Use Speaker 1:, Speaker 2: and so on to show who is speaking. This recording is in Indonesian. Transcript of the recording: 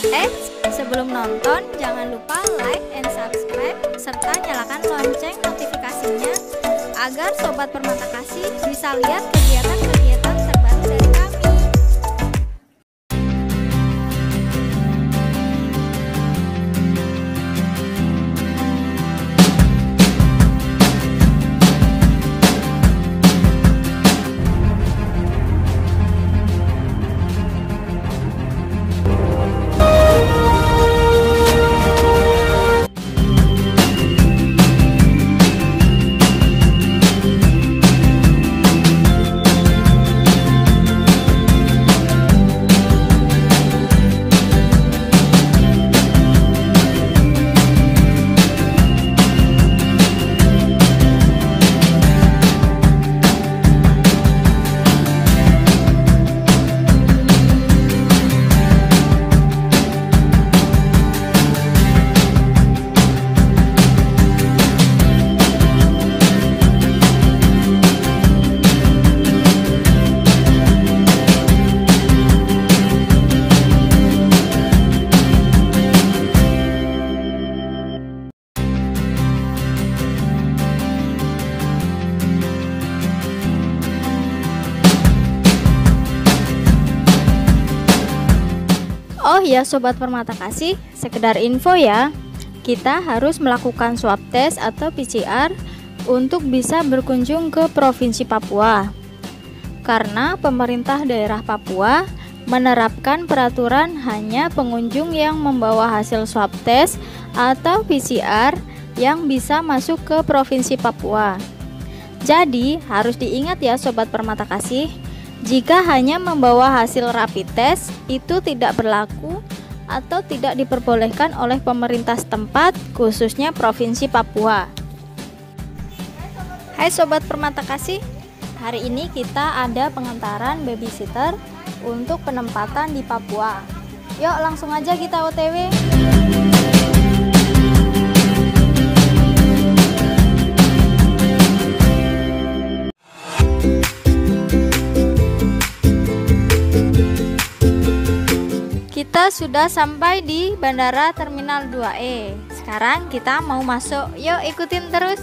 Speaker 1: Sebelum nonton, jangan lupa like and subscribe serta nyalakan lonceng notifikasinya agar sobat permata kasih bisa lihat Oh ya sobat permata kasih, sekedar info ya. Kita harus melakukan swab test atau PCR untuk bisa berkunjung ke Provinsi Papua. Karena pemerintah daerah Papua menerapkan peraturan hanya pengunjung yang membawa hasil swab test atau PCR yang bisa masuk ke Provinsi Papua. Jadi, harus diingat ya sobat permata kasih, jika hanya membawa hasil rapid test, itu tidak berlaku atau tidak diperbolehkan oleh pemerintah setempat, khususnya Provinsi Papua. Hai Sobat Permata Kasih, hari ini kita ada pengantaran babysitter untuk penempatan di Papua. Yuk langsung aja kita OTW. Sudah sampai di Bandara Terminal 2E. Sekarang kita mau masuk. Yuk ikutin terus.